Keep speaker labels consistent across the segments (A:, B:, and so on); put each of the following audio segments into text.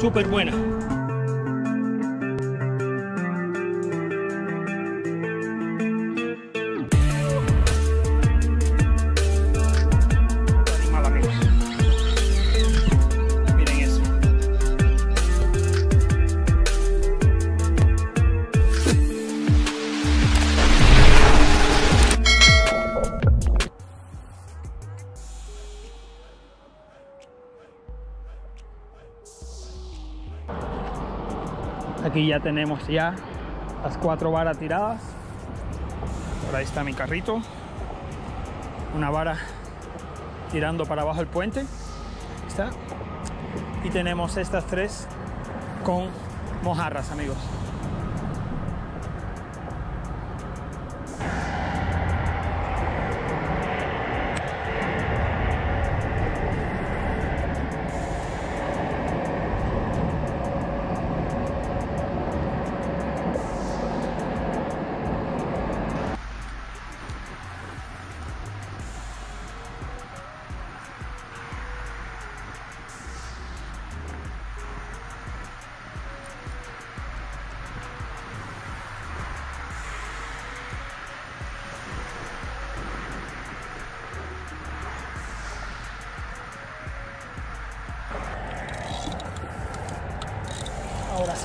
A: súper buena. Ya tenemos ya las cuatro varas tiradas. Por ahí está mi carrito. Una vara tirando para abajo el puente. Está. Y tenemos estas tres con mojarras, amigos.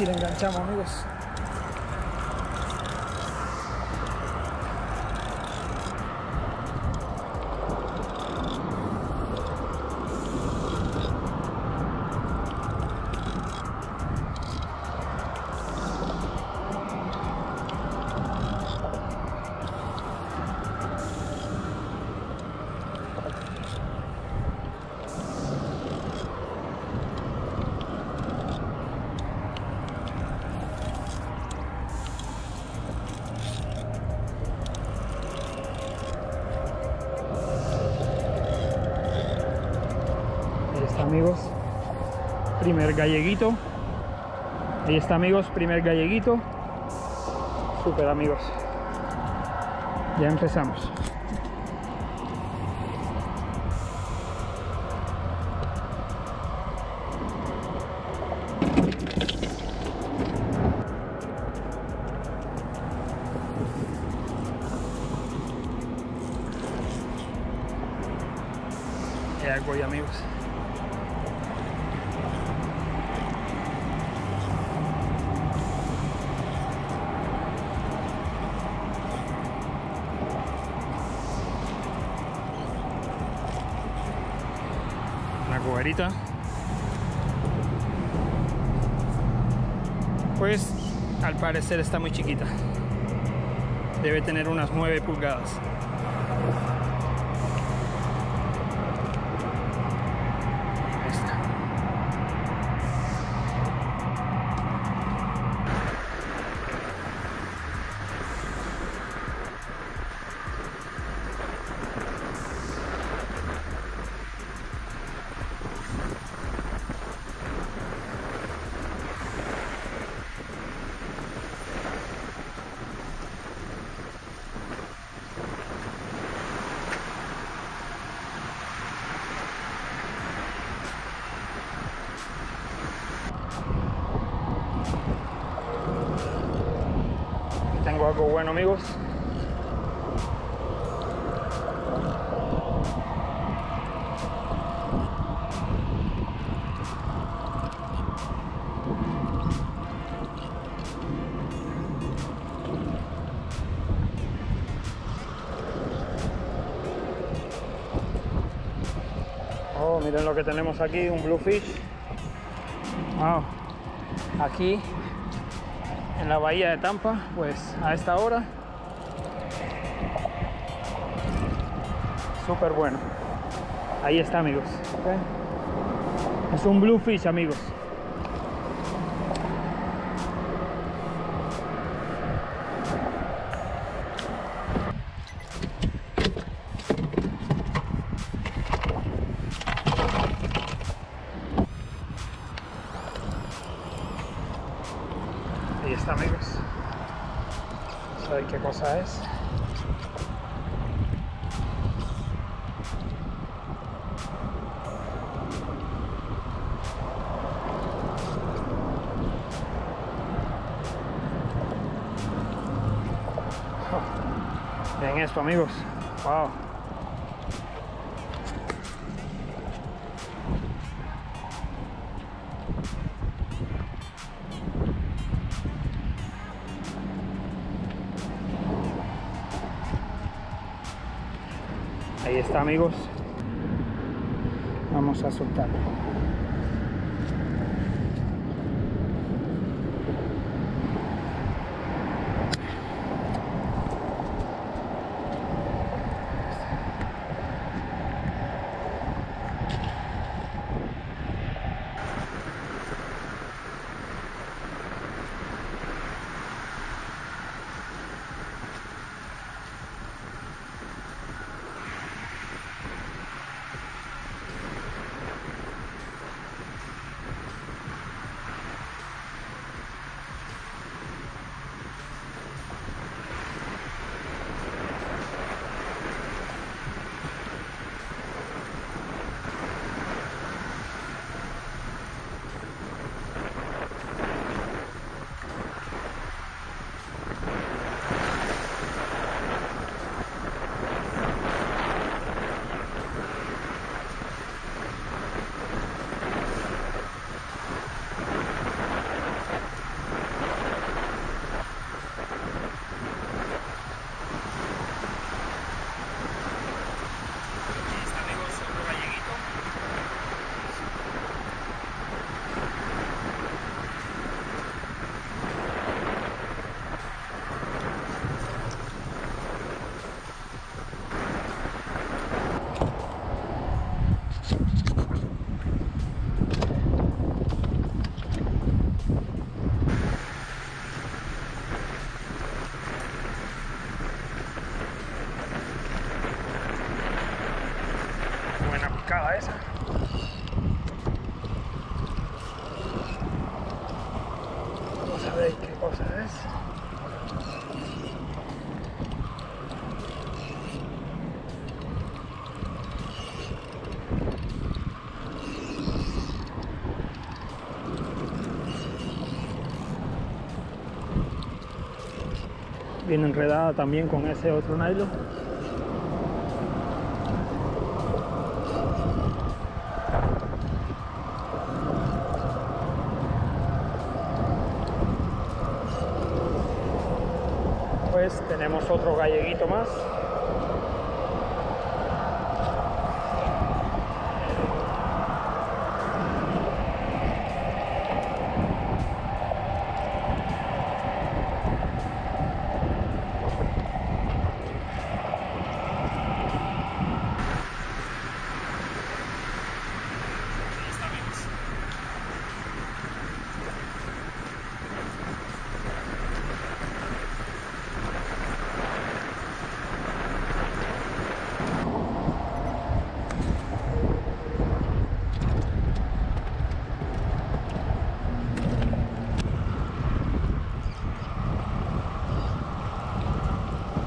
A: Sí le enganchamos, amigos. Primer galleguito. Ahí está, amigos. Primer galleguito. Super, amigos. Ya empezamos. Ya voy, amigos. Pues al parecer está muy chiquita. Debe tener unas 9 pulgadas. Bueno, amigos. Oh, miren lo que tenemos aquí, un bluefish. Wow. Aquí en la bahía de Tampa, pues a esta hora. Súper bueno. Ahí está, amigos. Es un bluefish, amigos. cosa es. Vean esto amigos, wow. Está, amigos. Vamos a soltarlo. Picada esa. A ver qué cosa es. Viene enredada también con ese otro nylon. Pues tenemos otro galleguito más.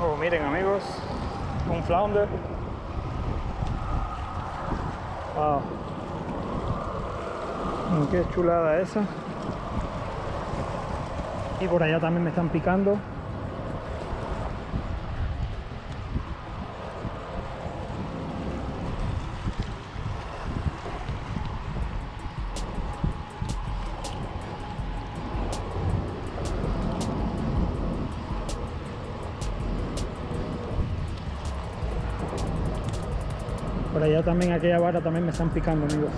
A: Oh, miren amigos, un flounder. Wow. Mm, Qué chulada esa. Y por allá también me están picando. Por allá también, aquella vara también me están picando, amigos.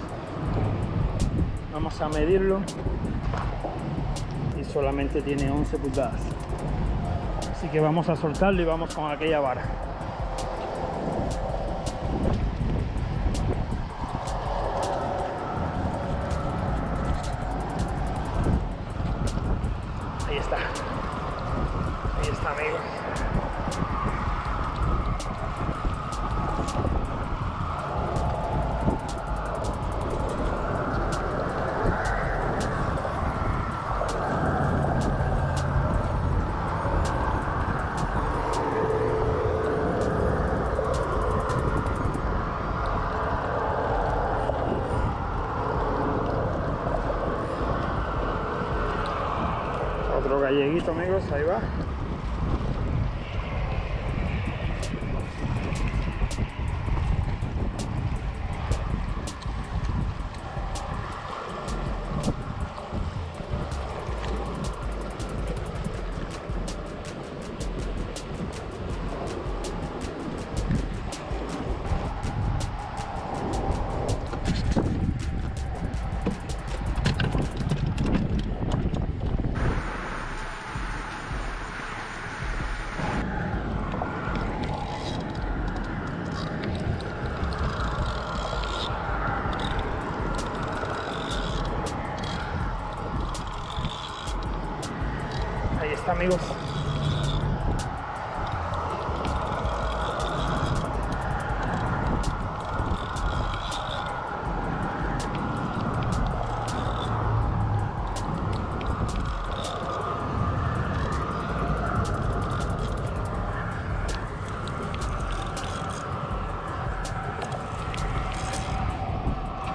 A: Vamos a medirlo. Y solamente tiene 11 pulgadas. Así que vamos a soltarlo y vamos con aquella vara. Amigos, ahí va.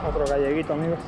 A: Otro galleguito amigos.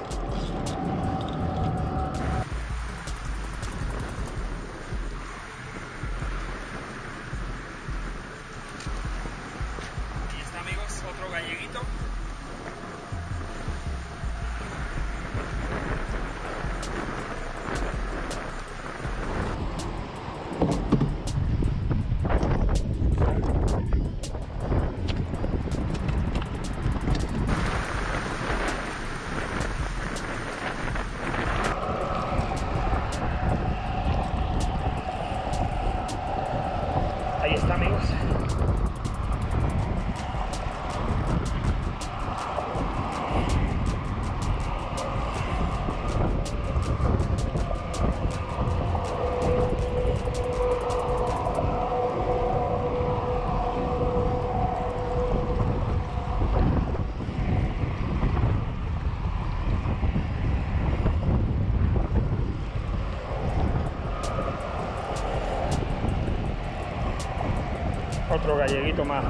A: Otro galleguito más.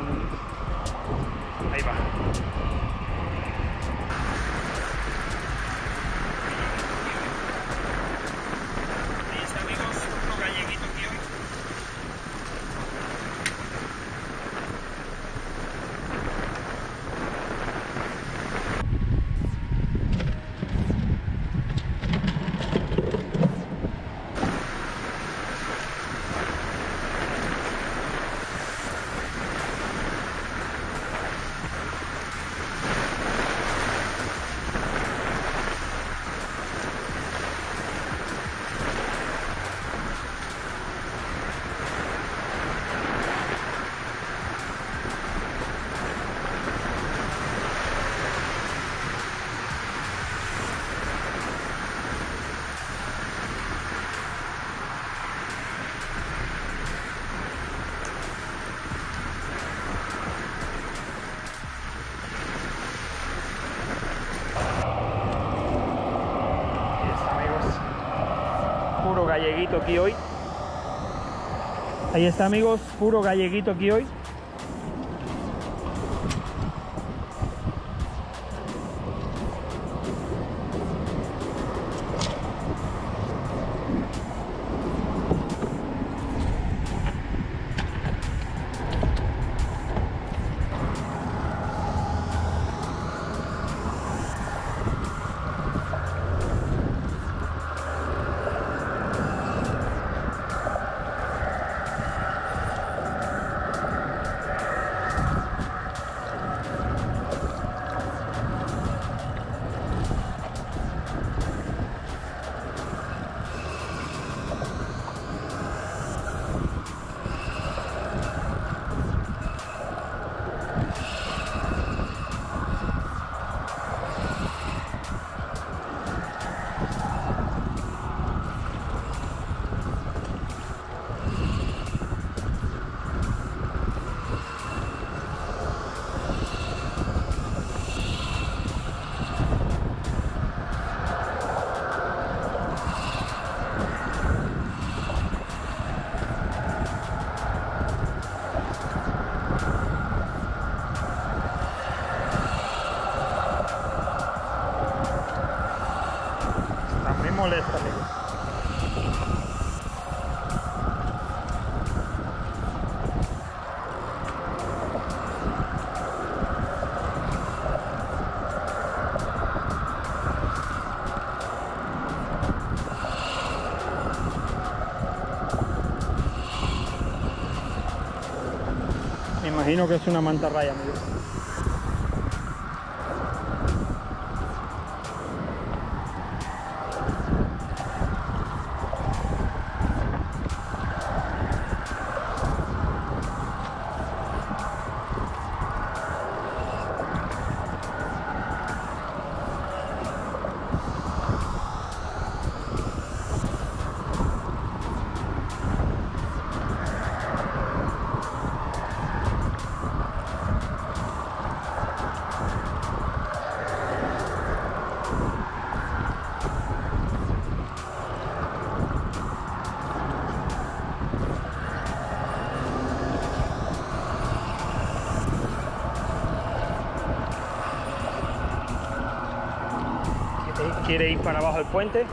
A: Ahí va. Galleguito aquí hoy. Ahí está amigos, puro galleguito aquí hoy. Imagino que es una mantarraya, amigos. Quiere ir para abajo del puente.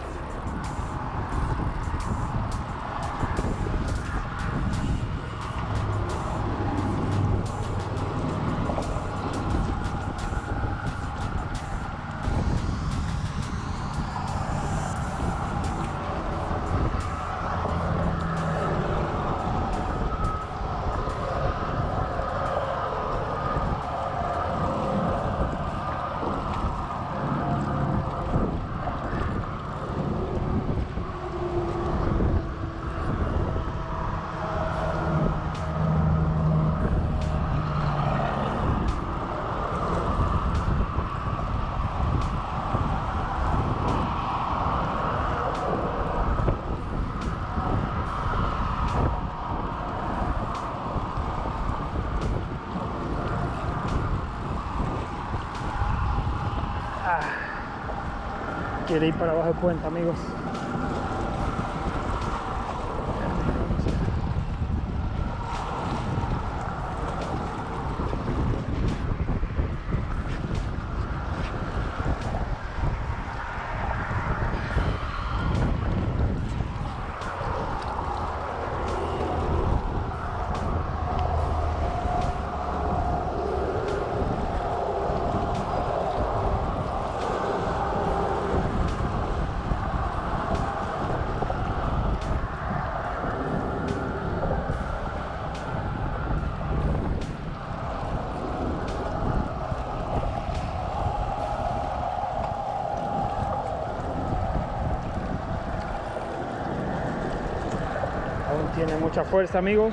A: Quiere ir para abajo del puente, amigos. tiene mucha fuerza amigos.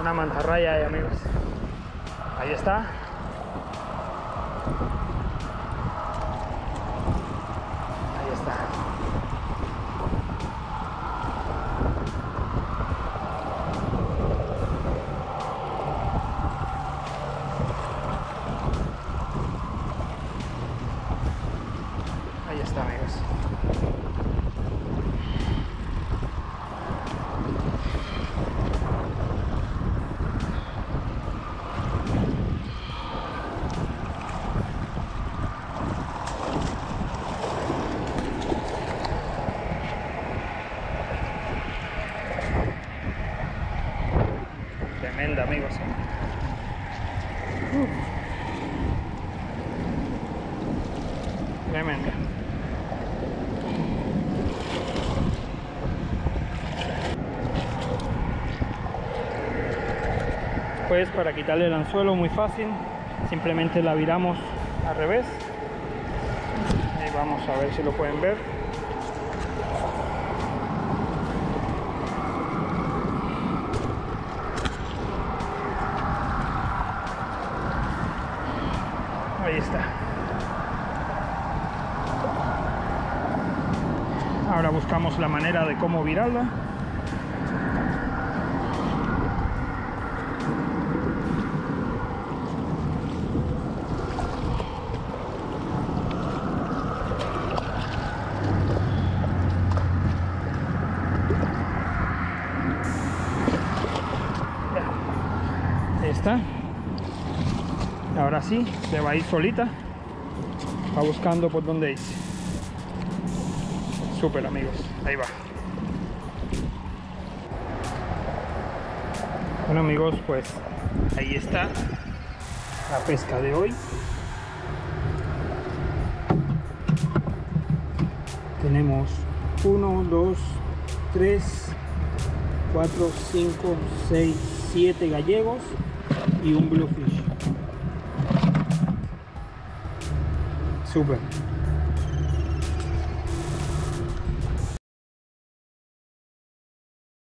A: Una mantarraya ahí amigos. Ahí está Para quitarle el anzuelo muy fácil, simplemente la viramos al revés. Vamos a ver si lo pueden ver. Ahí está. Ahora buscamos la manera de cómo virarla. Ahí está ahora sí se va a ir solita. Va buscando por donde dice super amigos. Ahí va. Bueno amigos pues ahí está la pesca de hoy. Tenemos 1 2 3 4 5 6 7 gallegos y un bluefish Super.